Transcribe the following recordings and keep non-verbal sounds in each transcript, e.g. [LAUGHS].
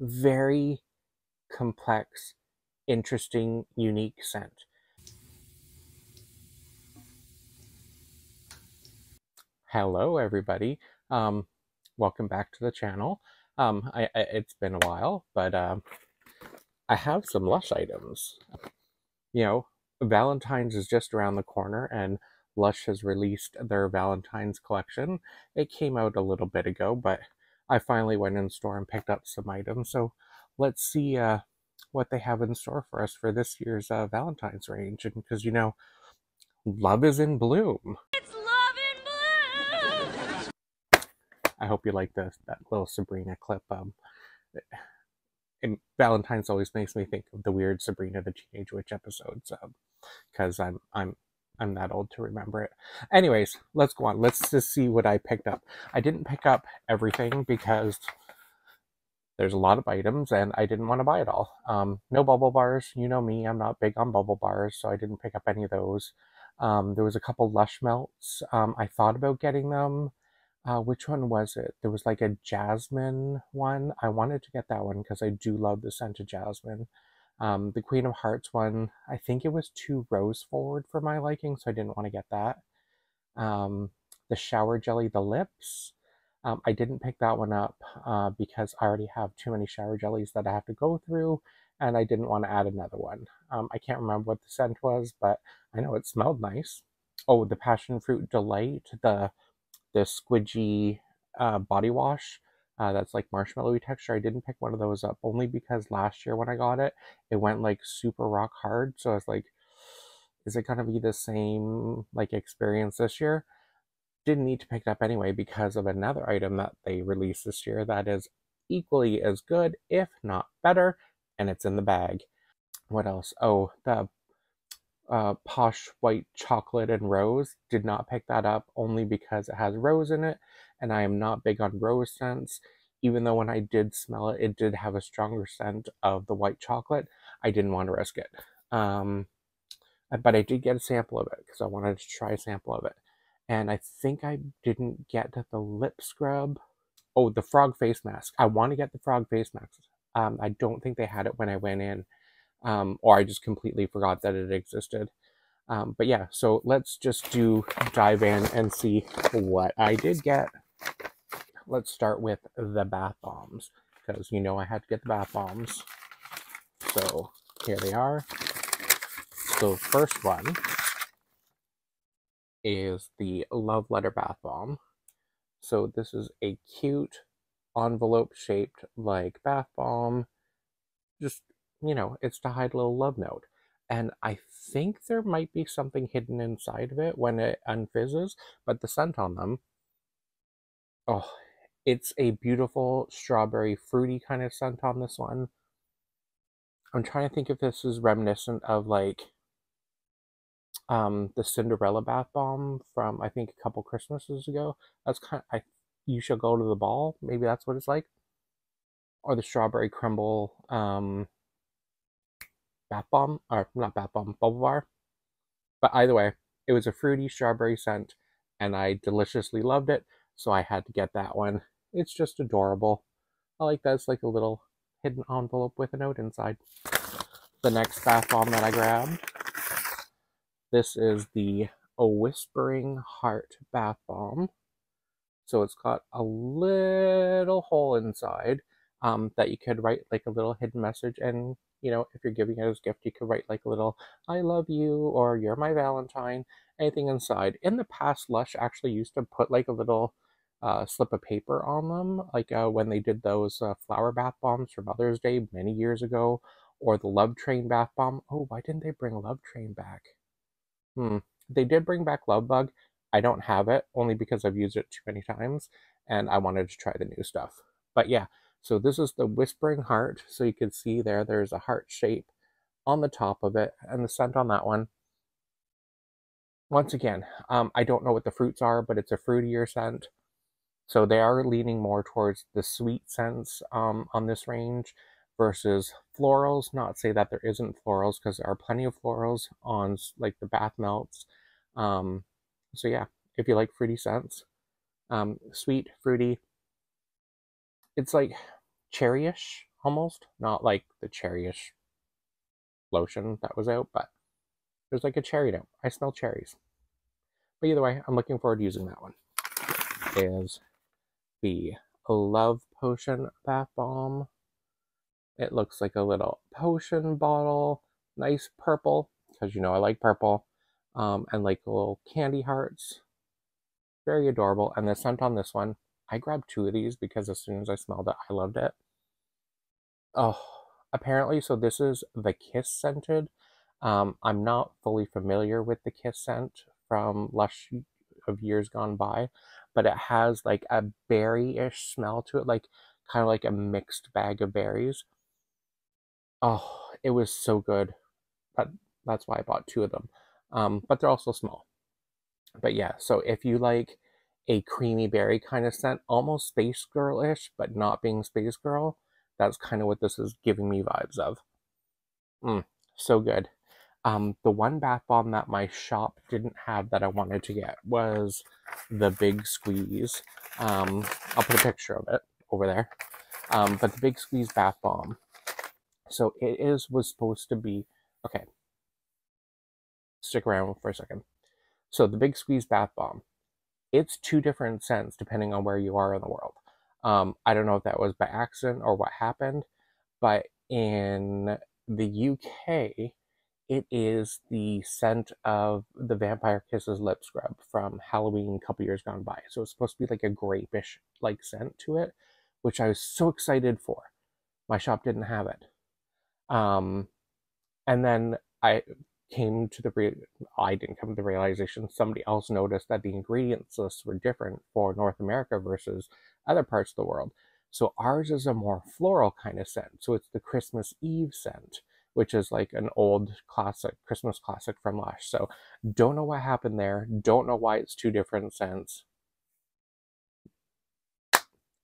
very complex, interesting, unique scent. Hello, everybody. Um, welcome back to the channel. Um, I, I, it's been a while, but um, I have some Lush items. You know, Valentine's is just around the corner, and Lush has released their Valentine's collection. It came out a little bit ago, but I finally went in store and picked up some items. So let's see uh, what they have in store for us for this year's uh, Valentine's range. And because you know, love is in bloom. It's love in bloom. I hope you like the that little Sabrina clip. Um, and Valentine's always makes me think of the weird Sabrina the Teenage Witch episodes. because um, I'm I'm I'm that old to remember it. Anyways, let's go on. Let's just see what I picked up. I didn't pick up everything because there's a lot of items and I didn't want to buy it all. Um, no bubble bars. You know me, I'm not big on bubble bars, so I didn't pick up any of those. Um, there was a couple Lush melts. Um, I thought about getting them. Uh, which one was it? There was like a jasmine one. I wanted to get that one because I do love the scent of jasmine. Um, the Queen of Hearts one, I think it was too rose forward for my liking, so I didn't want to get that. Um, the Shower Jelly, the lips, um, I didn't pick that one up uh, because I already have too many shower jellies that I have to go through, and I didn't want to add another one. Um, I can't remember what the scent was, but I know it smelled nice. Oh, the Passion Fruit Delight, the the squidgy uh, body wash uh, that's like marshmallowy texture. I didn't pick one of those up only because last year when I got it, it went like super rock hard. So I was like, is it gonna be the same like experience this year? Didn't need to pick it up anyway because of another item that they released this year that is equally as good, if not better, and it's in the bag. What else? Oh, the uh, posh white chocolate and rose. Did not pick that up only because it has rose in it, and I am not big on rose scents. Even though when I did smell it, it did have a stronger scent of the white chocolate. I didn't want to risk it. Um, but I did get a sample of it because I wanted to try a sample of it. And I think I didn't get the lip scrub. Oh, the frog face mask. I want to get the frog face mask. Um, I don't think they had it when I went in um, or I just completely forgot that it existed. Um, but yeah, so let's just do dive in and see what I did get. Let's start with the bath bombs because you know I had to get the bath bombs. So here they are. So first one is the Love Letter Bath Bomb. So this is a cute envelope shaped like bath bomb. Just you know, it's to hide a little love note. And I think there might be something hidden inside of it when it unfizzes, but the scent on them, oh, it's a beautiful strawberry fruity kind of scent on this one. I'm trying to think if this is reminiscent of like um the Cinderella bath bomb from I think a couple Christmases ago. That's kind of, I you shall go to the ball. Maybe that's what it's like. Or the strawberry crumble um bath bomb, or not bath bomb, bubble bar. But either way, it was a fruity strawberry scent, and I deliciously loved it, so I had to get that one. It's just adorable. I like that it's like a little hidden envelope with a note inside. The next bath bomb that I grabbed, this is the a Whispering Heart Bath Bomb. So it's got a little hole inside um, that you could write like a little hidden message and you know, if you're giving it as a gift, you could write like a little "I love you" or "You're my Valentine," anything inside. In the past, Lush actually used to put like a little uh, slip of paper on them, like uh, when they did those uh, flower bath bombs for Mother's Day many years ago, or the Love Train bath bomb. Oh, why didn't they bring Love Train back? Hmm. They did bring back Love Bug. I don't have it only because I've used it too many times, and I wanted to try the new stuff. But yeah, so this is the Whispering Heart. So you can see there, there's a heart shape on the top of it and the scent on that one. Once again, um, I don't know what the fruits are, but it's a fruitier scent. So they are leaning more towards the sweet scents um, on this range versus florals. Not say that there isn't florals because there are plenty of florals on like the bath melts. Um, so yeah, if you like fruity scents, um, sweet, fruity, it's like cherryish almost. Not like the cherryish lotion that was out, but there's like a cherry note. I smell cherries. But either way, I'm looking forward to using that one. Is the Love Potion Bath Bomb. It looks like a little potion bottle, nice purple, because you know I like purple, um, and like little candy hearts. Very adorable. And the scent on this one, I grabbed two of these because as soon as I smelled it, I loved it. Oh, apparently, so this is the Kiss scented. Um, I'm not fully familiar with the Kiss scent from Lush of years gone by, but it has like a berry-ish smell to it, like kind of like a mixed bag of berries. Oh, it was so good. That that's why I bought two of them. Um, but they're also small. But yeah, so if you like a creamy berry kind of scent, almost Space Girl-ish, but not being Space Girl, that's kind of what this is giving me vibes of. Mm, so good. Um, the one bath bomb that my shop didn't have that I wanted to get was the Big Squeeze. Um, I'll put a picture of it over there. Um, but the Big Squeeze bath bomb. So it is was supposed to be okay. Stick around for a second. So the Big Squeeze bath bomb. It's two different scents depending on where you are in the world. Um, I don't know if that was by accident or what happened, but in the UK, it is the scent of the Vampire Kisses lip scrub from Halloween a couple years gone by. So it's supposed to be like a grapish like scent to it, which I was so excited for. My shop didn't have it. Um, and then I came to the re- I didn't come to the realization somebody else noticed that the ingredients lists were different for North America versus other parts of the world. So ours is a more floral kind of scent. So it's the Christmas Eve scent, which is like an old classic Christmas classic from Lush. So don't know what happened there. Don't know why it's two different scents.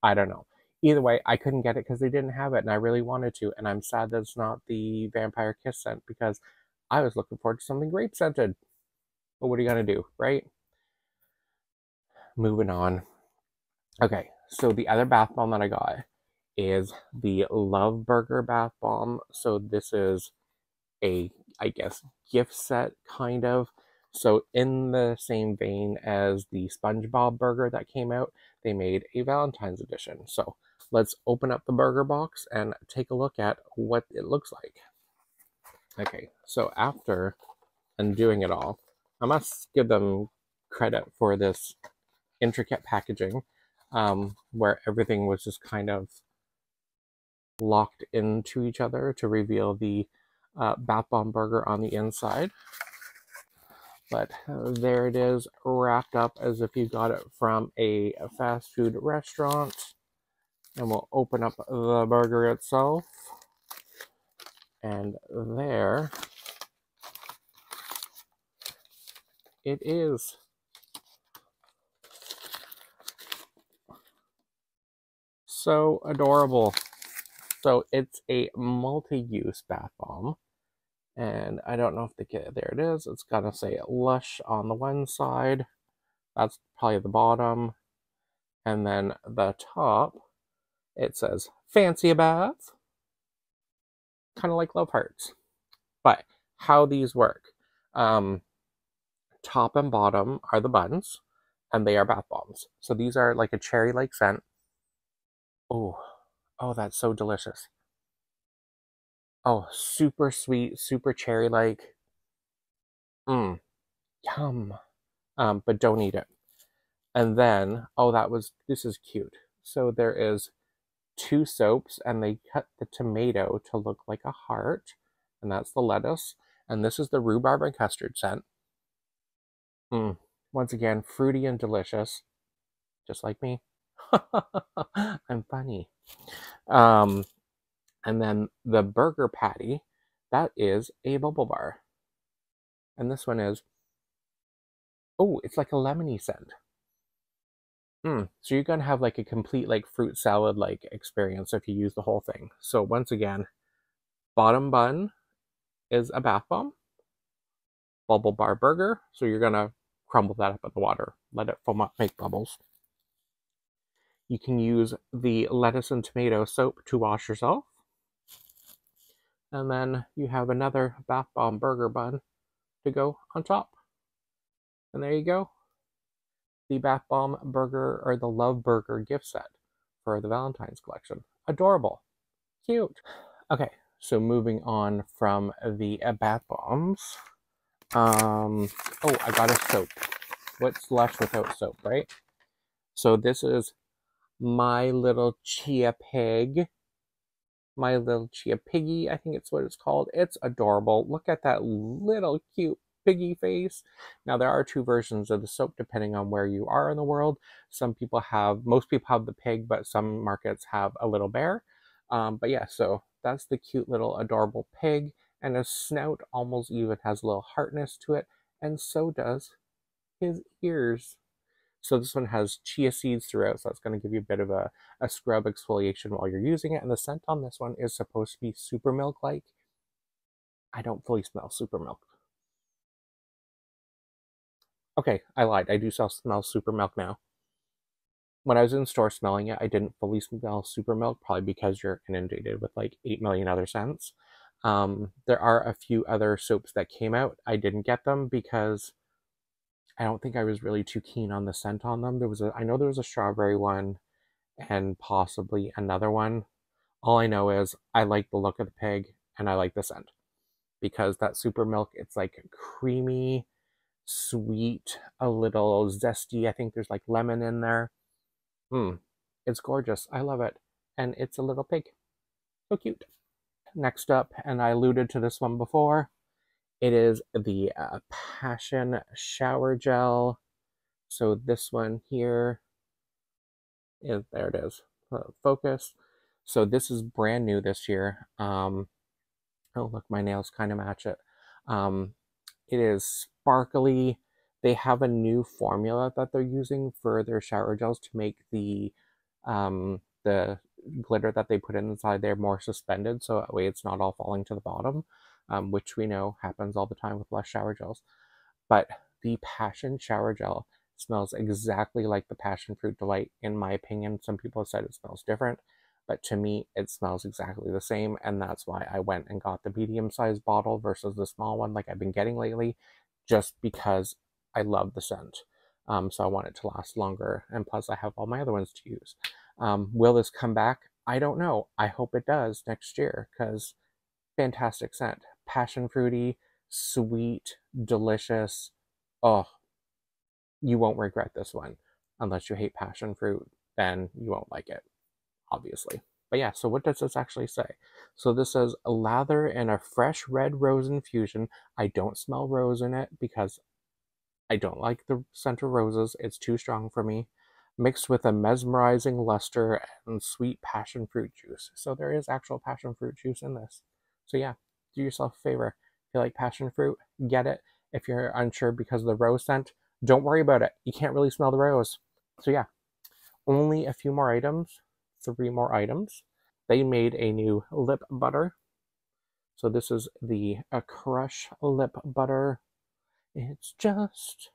I don't know. Either way, I couldn't get it because they didn't have it, and I really wanted to. And I'm sad that it's not the Vampire Kiss scent because I was looking forward to something grape scented. But what are you gonna do, right? Moving on. Okay, so the other bath bomb that I got is the Love Burger bath bomb. So this is a, I guess, gift set kind of. So in the same vein as the SpongeBob burger that came out, they made a Valentine's edition. So let's open up the burger box and take a look at what it looks like. Okay, so after undoing it all, I must give them credit for this intricate packaging um, where everything was just kind of locked into each other to reveal the uh, bath bomb burger on the inside. But there it is, wrapped up as if you got it from a fast food restaurant. And we'll open up the burger itself. And there it is. So adorable. So it's a multi-use bath bomb. And I don't know if the kit, there it is. It's gonna say Lush on the one side. That's probably the bottom. And then the top, it says Fancy a Bath. Kind of like Love Hearts. But how these work. Um, top and bottom are the buns, and they are bath bombs. So these are like a cherry-like scent. Oh, oh, that's so delicious. Oh, super sweet, super cherry-like. Mmm, yum. Um, but don't eat it. And then, oh, that was, this is cute. So there is two soaps, and they cut the tomato to look like a heart, and that's the lettuce. And this is the rhubarb and custard scent. Mmm. Once again, fruity and delicious, just like me. [LAUGHS] I'm funny. Um, and then the burger patty, that is a bubble bar. And this one is, oh, it's like a lemony scent. Mm. So you're gonna have like a complete like fruit salad like experience if you use the whole thing. So once again, bottom bun is a bath bomb, bubble bar burger. So you're gonna crumble that up in the water, let it foam up, make bubbles. You can use the lettuce and tomato soap to wash yourself. And then you have another bath bomb burger bun to go on top. And there you go. The bath bomb burger or the love burger gift set for the Valentine's collection. Adorable. Cute. Okay, so moving on from the uh, bath bombs. Um, oh, I got a soap. What's left without soap, right? So this is my little chia pig. My little chia piggy, I think it's what it's called. It's adorable. Look at that little cute piggy face. Now there are two versions of the soap depending on where you are in the world. Some people have, most people have the pig, but some markets have a little bear. Um, but yeah, so that's the cute little adorable pig, and his snout almost even has a little hardness to it, and so does his ears. So this one has chia seeds throughout, so that's going to give you a bit of a, a scrub exfoliation while you're using it. And the scent on this one is supposed to be super milk like. I don't fully smell super milk. Okay, I lied. I do smell super milk now. When I was in store smelling it, I didn't fully smell super milk, probably because you're inundated with like 8 million other scents. Um, there are a few other soaps that came out. I didn't get them because I don't think I was really too keen on the scent on them. There was a, I know there was a strawberry one and possibly another one. All I know is I like the look of the pig and I like the scent because that super milk, it's like creamy, sweet, a little zesty. I think there's like lemon in there. Hmm, it's gorgeous. I love it. And it's a little pig. So cute. Next up, and I alluded to this one before, it is the uh, Passion Shower Gel. So this one here is, there it is, uh, focus. So this is brand new this year. Um, oh, look, my nails kind of match it. Um, it is sparkly. They have a new formula that they're using for their shower gels to make the um, the glitter that they put inside there more suspended, so that way it's not all falling to the bottom, um, which we know happens all the time with Lush shower gels. But the Passion shower gel smells exactly like the Passion Fruit Delight, in my opinion. Some people have said it smells different, but to me, it smells exactly the same, and that's why I went and got the medium sized bottle versus the small one like I've been getting lately, just because I love the scent. Um, so I want it to last longer, and plus I have all my other ones to use. Um, will this come back? I don't know. I hope it does next year because fantastic scent. Passion fruity, sweet, delicious. Oh, you won't regret this one. Unless you hate passion fruit, then you won't like it, obviously. But yeah, so what does this actually say? So this says a lather in a fresh red rose infusion. I don't smell rose in it because I don't like the scent of roses. It's too strong for me. Mixed with a mesmerizing luster and sweet passion fruit juice. So there is actual passion fruit juice in this. So yeah, do yourself a favor. If you like passion fruit, get it. If you're unsure because of the rose scent, don't worry about it. You can't really smell the rose. So yeah, only a few more items, three more items. They made a new lip butter. So this is the a Crush lip butter. It's just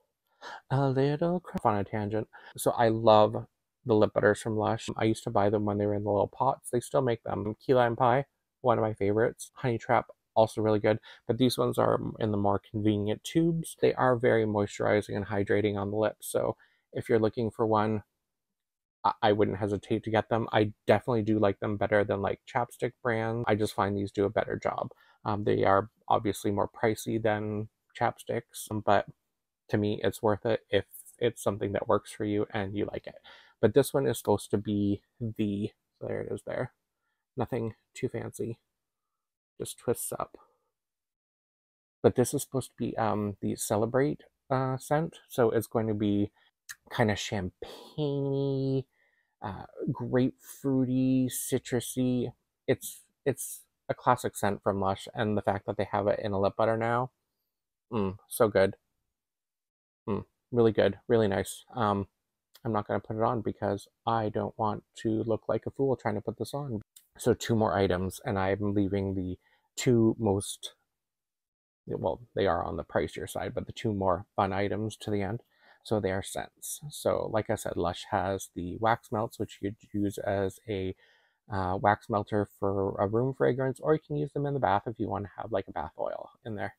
a little crush on a tangent. So I love the lip butters from Lush. I used to buy them when they were in the little pots. They still make them. Key lime pie, one of my favorites. Honey Trap, also really good. But these ones are in the more convenient tubes. They are very moisturizing and hydrating on the lips. So if you're looking for one, I wouldn't hesitate to get them. I definitely do like them better than like chapstick brands. I just find these do a better job. Um, they are obviously more pricey than chapsticks, but to me, it's worth it if it's something that works for you and you like it. But this one is supposed to be the, there it is there. Nothing too fancy. Just twists up. But this is supposed to be um, the Celebrate uh, scent. So it's going to be kind of champagne uh, grapefruity, citrusy. It's it's a classic scent from Lush, and the fact that they have it in a lip butter now, mm, so good. Mm, really good, really nice. Um, I'm not going to put it on because I don't want to look like a fool trying to put this on. So two more items, and I'm leaving the two most well, they are on the pricier side, but the two more fun items to the end. So they are scents. So like I said, Lush has the wax melts, which you could use as a uh, wax melter for a room fragrance, or you can use them in the bath if you want to have like a bath oil in there.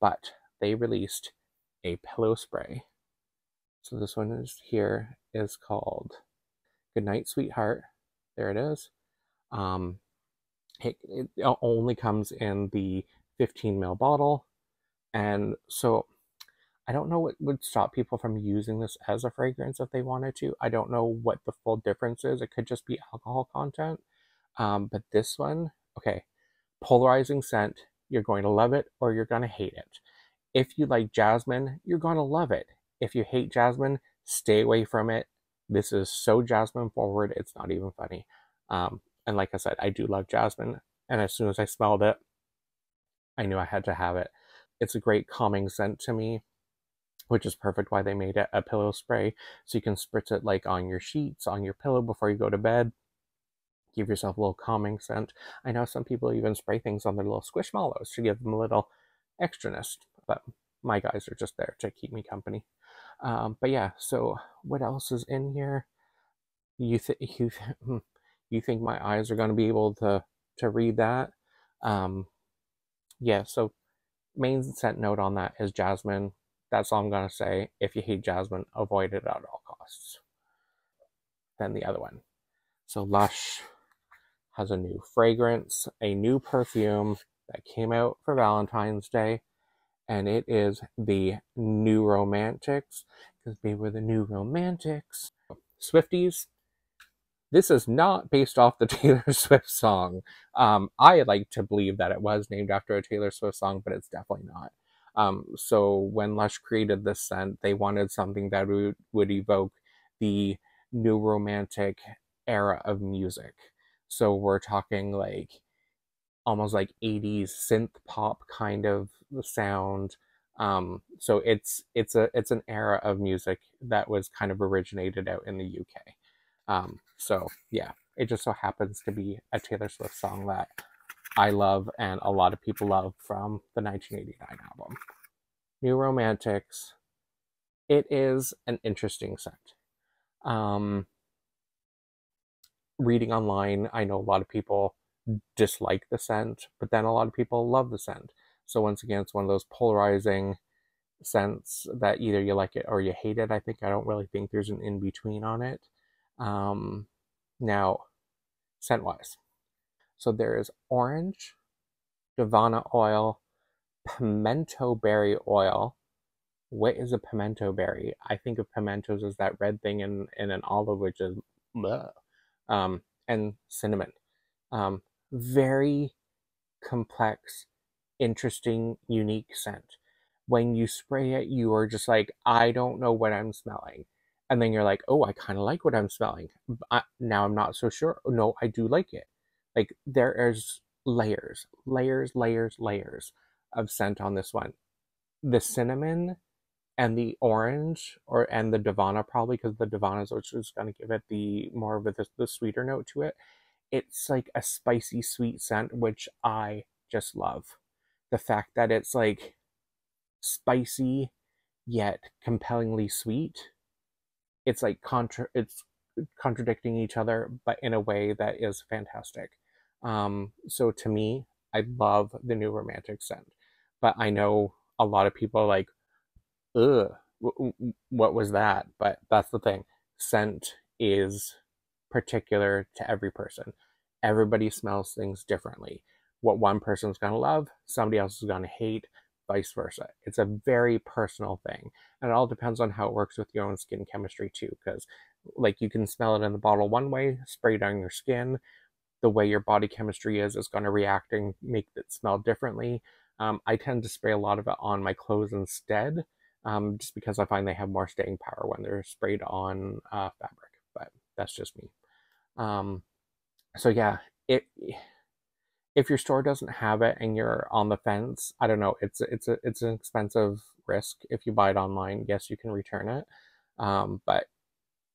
But they released a pillow spray. So this one is here is called Goodnight Sweetheart. There it is. Um, it, it only comes in the 15 ml bottle. And so I don't know what would stop people from using this as a fragrance if they wanted to. I don't know what the full difference is. It could just be alcohol content. Um, but this one, okay, polarizing scent. You're going to love it or you're going to hate it. If you like jasmine, you're going to love it. If you hate jasmine, stay away from it. This is so jasmine forward, it's not even funny. Um, and like I said, I do love jasmine. And as soon as I smelled it, I knew I had to have it. It's a great calming scent to me which is perfect why they made it a pillow spray so you can spritz it like on your sheets on your pillow before you go to bed give yourself a little calming scent i know some people even spray things on their little squishmallows to give them a little extraness but my guys are just there to keep me company um, but yeah so what else is in here you think you th- [LAUGHS] you think my eyes are going to be able to to read that um, yeah so main scent note on that is jasmine that's all I'm going to say. If you hate jasmine, avoid it at all costs. Then the other one. So Lush has a new fragrance, a new perfume that came out for Valentine's Day, and it is the New Romantics, because they were the New Romantics. Swifties, this is not based off the [LAUGHS] Taylor Swift song. Um, I like to believe that it was named after a Taylor Swift song, but it's definitely not. Um, so when Lush created this scent, they wanted something that would, would evoke the new romantic era of music. So we're talking like almost like 80s synth pop kind of sound. Um, so it's it's a it's an era of music that was kind of originated out in the UK. Um, so yeah, it just so happens to be a Taylor Swift song that I love and a lot of people love from the 1989 album. New Romantics. It is an interesting scent. Um, reading online, I know a lot of people dislike the scent, but then a lot of people love the scent. So once again, it's one of those polarizing scents that either you like it or you hate it. I think I don't really think there's an in between on it. Um, now, scent wise, so there is orange, Davana oil, pimento berry oil. What is a pimento berry? I think of pimentos as that red thing in, in an olive, which is bleh. Um, and cinnamon. Um, very complex, interesting, unique scent. When you spray it, you are just like, I don't know what I'm smelling. And then you're like, oh, I kind of like what I'm smelling. I, now I'm not so sure. Oh, no, I do like it. Like there is layers, layers, layers, layers of scent on this one. The cinnamon and the orange, or and the Davana probably because the Davana is which is going to give it the more of the, the sweeter note to it. It's like a spicy sweet scent, which I just love. The fact that it's like spicy yet compellingly sweet. It's like contra it's contradicting each other, but in a way that is fantastic. Um, so to me, I love the new romantic scent, but I know a lot of people like, ugh, what was that? But that's the thing. Scent is particular to every person. Everybody smells things differently. What one person's to love, somebody else is to hate, vice versa. It's a very personal thing. And it all depends on how it works with your own skin chemistry, too. Because, like, you can smell it in the bottle one way, spray it on your skin. The way your body chemistry is, is going to react and make it smell differently. Um, I tend to spray a lot of it on my clothes instead, um, just because I find they have more staying power when they're sprayed on uh, fabric. But that's just me. Um, so yeah, it if your store doesn't have it and you're on the fence, I don't know. It's it's a it's an expensive risk if you buy it online. Yes, you can return it, um, but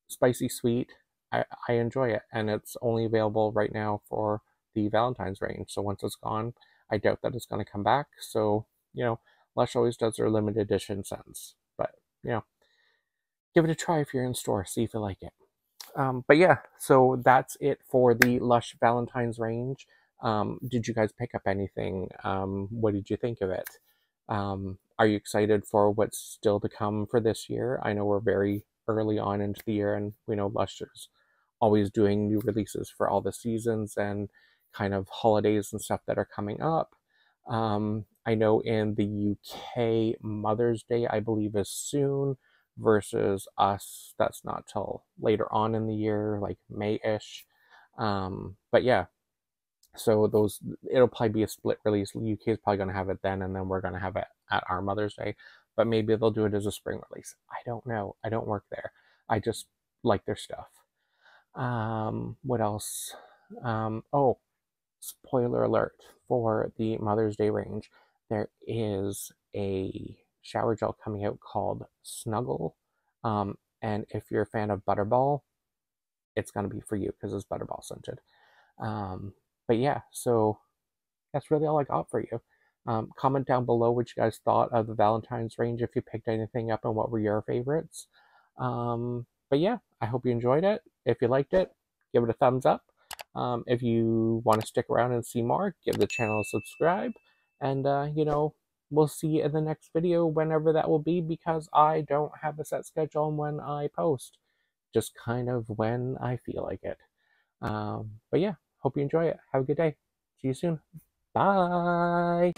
spicy sweet, I I enjoy it, and it's only available right now for the Valentine's range. So once it's gone, I doubt that it's going to come back. So, you know, Lush always does their limited edition scents. But, you know, give it a try if you're in store. See if you like it. Um, but yeah, so that's it for the Lush Valentine's range. Um, did you guys pick up anything? Um, what did you think of it? Um, are you excited for what's still to come for this year? I know we're very early on into the year, and we know Lush is always doing new releases for all the seasons and kind of holidays and stuff that are coming up. Um, I know in the UK, Mother's Day, I believe, is soon versus us, that's not till later on in the year, like May ish. Um, but yeah, so those it'll probably be a split release. UK is probably going to have it then, and then we're going to have it at our Mother's Day. But maybe they'll do it as a spring release. I don't know. I don't work there. I just like their stuff. Um, what else? Um, oh, spoiler alert for the Mother's Day range. There is a shower gel coming out called Snuggle. Um, and if you're a fan of Butterball, it's going to be for you because it's Butterball scented. Um, but yeah, so that's really all I got for you. Um, comment down below what you guys thought of the Valentine's range, if you picked anything up, and what were your favorites. Um, but yeah, I hope you enjoyed it. If you liked it, give it a thumbs up. Um, if you want to stick around and see more, give the channel a subscribe. And, uh, you know, we'll see you in the next video whenever that will be because I don't have a set schedule on when I post. Just kind of when I feel like it. Um, but yeah, hope you enjoy it. Have a good day. See you soon. Bye.